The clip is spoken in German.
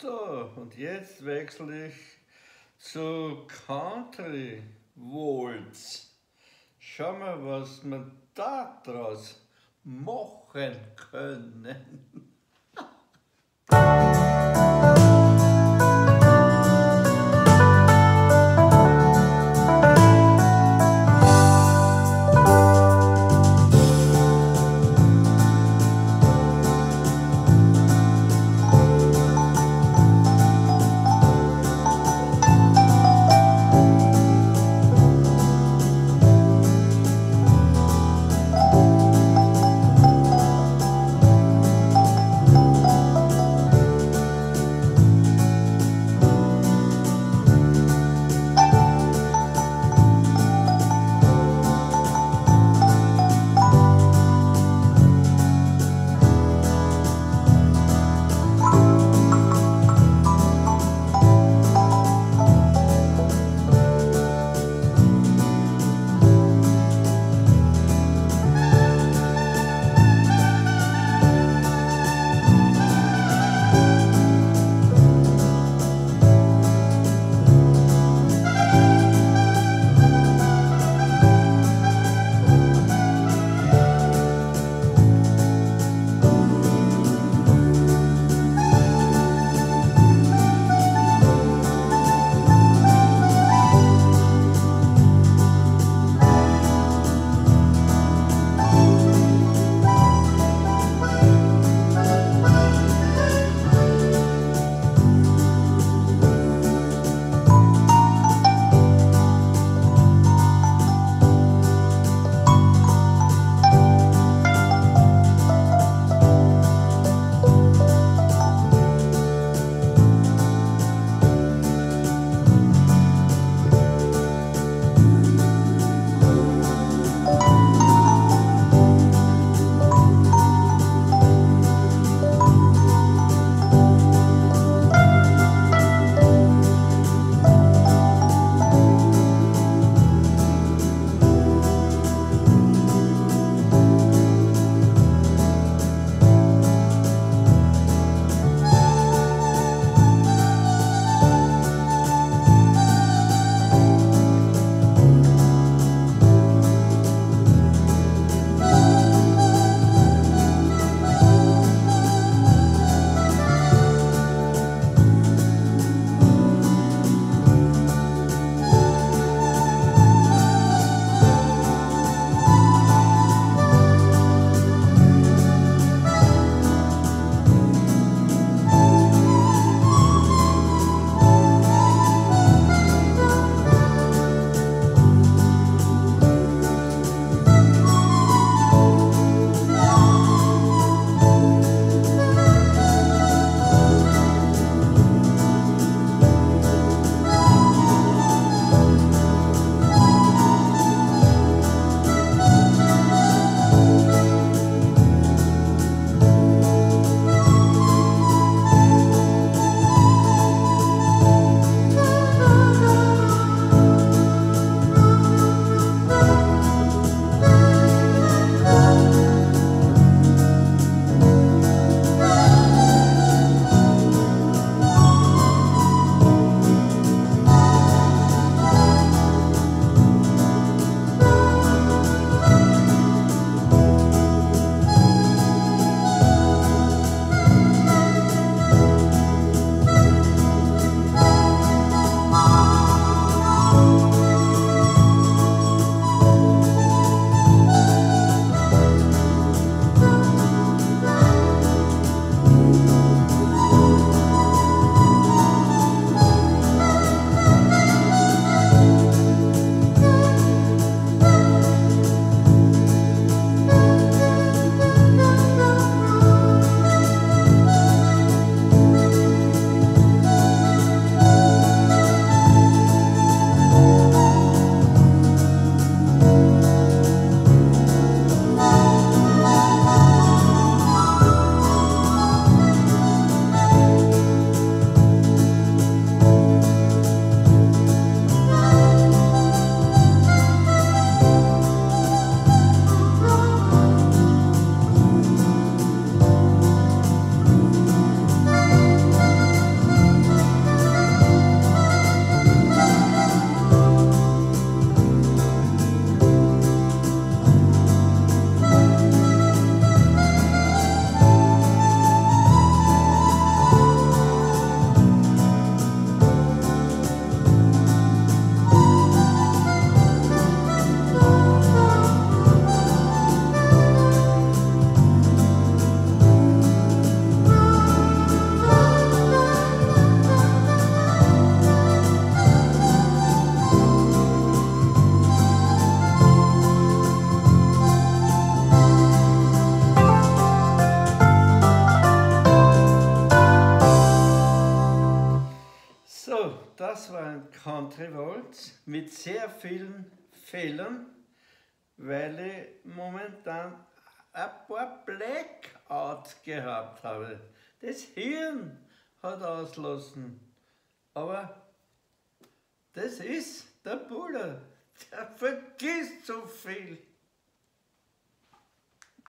So, und jetzt wechsle ich zu Country Waltz. Schau mal, was wir da draus machen können. Das war ein Country Waltz mit sehr vielen Fehlern, weil ich momentan ein paar Blackouts gehabt habe. Das Hirn hat auslassen. Aber das ist der Buller. Der vergisst so viel.